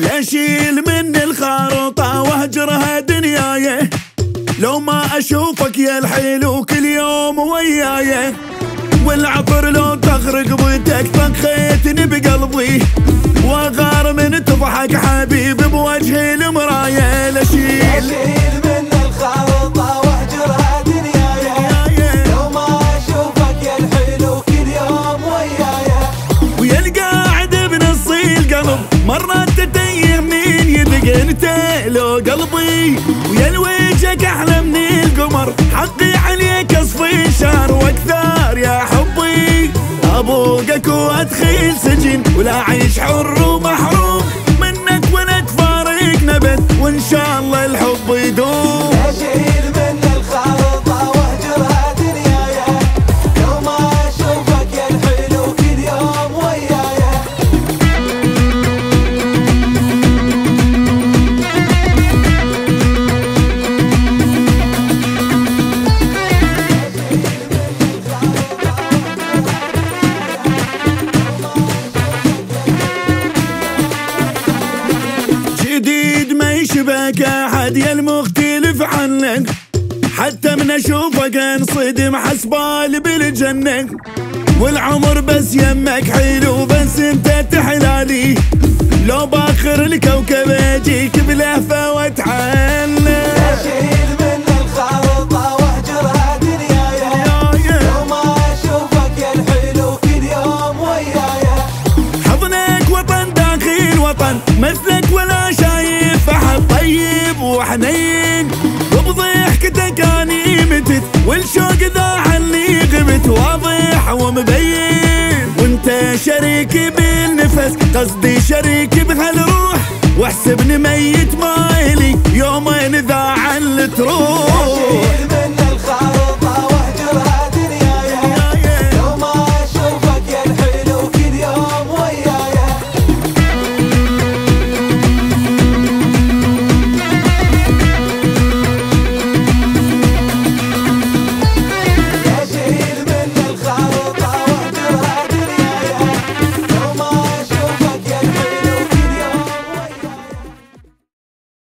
لا شيل من الخارطة واهجرها دنياي. لو ما أشوفك يا الحلو كل يوم وياي. والعطر لو تغرق بيتك طخيتني بقلبي وغار من تضحك حبيب بوجه المراية لشيل من واهجرها دنياي. لو ما أشوفك يا الحلو كل يوم وياي. ويا القلب مرات تتيه من يدق أنت لو قلبي ويا الوجهك أحلى من القمر. حقي عليك اصفي شهر وأكثر يا حبي. أبوقك وأدخل سجن ولا أعيش حر ومحروم. منك ولا تفارقنا بس وإن شاء الله الحب يدوم. يشبك أحد يا المختلف عنك. حتى من أشوفك أنصدم حسبال بالجنة. والعمر بس يمك حلو بس أنت تحلالي. لو بآخر الكوكب أجيك بلهفة واتحنى من الخرطة واهجرها لو ما اشوفك الحلو كل يوم حضنك وطن داخل وطن مثلك ولا طيب وحنين. وبضحكتك اني متت والشوق ذا عني غبت واضح ومبين. وانت شريك بالنفس قصدي شريك بهالروح. واحسبني ميت مايلي يومين ذا عن تروح